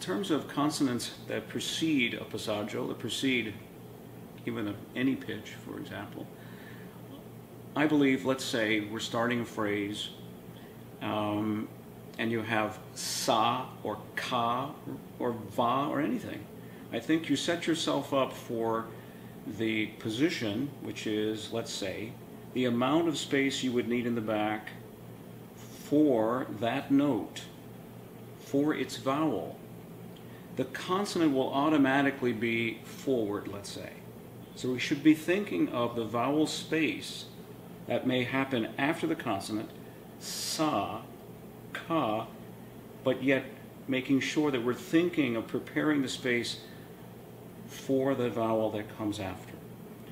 terms of consonants that precede a passaggio, that precede even a, any pitch, for example, I believe, let's say we're starting a phrase um, and you have sa or ka or va or anything. I think you set yourself up for the position, which is, let's say, the amount of space you would need in the back for that note, for its vowel. The consonant will automatically be forward, let's say. So we should be thinking of the vowel space that may happen after the consonant, sa, ka, but yet making sure that we're thinking of preparing the space for the vowel that comes after.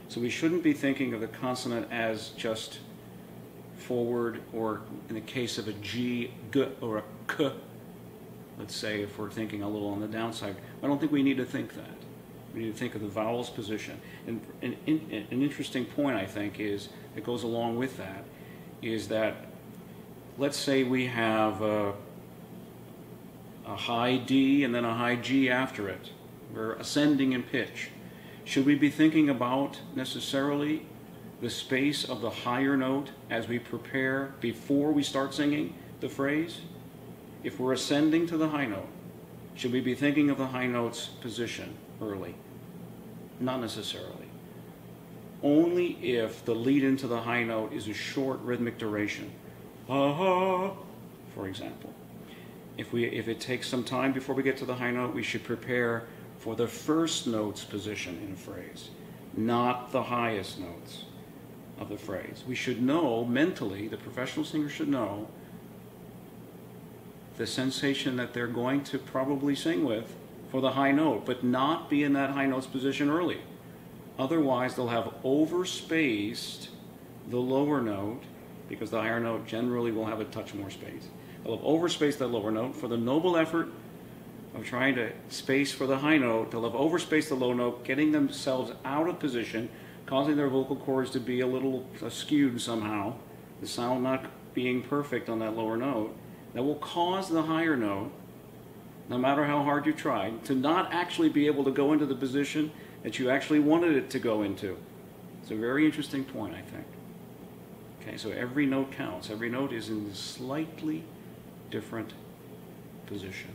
So we shouldn't be thinking of the consonant as just forward or in the case of a G, G or a K, let's say if we're thinking a little on the downside. I don't think we need to think that. We need to think of the vowel's position. And, an interesting point, I think, is that goes along with that, is that let's say we have a, a high D and then a high G after it. We're ascending in pitch. Should we be thinking about necessarily the space of the higher note as we prepare before we start singing the phrase? If we're ascending to the high note, should we be thinking of the high note's position early? Not necessarily. Only if the lead into the high note is a short rhythmic duration. Ah, for example. If, we, if it takes some time before we get to the high note, we should prepare for the first note's position in a phrase, not the highest notes of the phrase. We should know mentally, the professional singer should know the sensation that they're going to probably sing with for the high note, but not be in that high note's position early. Otherwise, they'll have overspaced the lower note because the higher note generally will have a touch more space. They'll have overspaced that lower note for the noble effort of trying to space for the high note. They'll have overspaced the low note, getting themselves out of position, causing their vocal cords to be a little uh, skewed somehow, the sound not being perfect on that lower note. That will cause the higher note, no matter how hard you try, to not actually be able to go into the position that you actually wanted it to go into. It's a very interesting point, I think. Okay, so every note counts. Every note is in a slightly different position.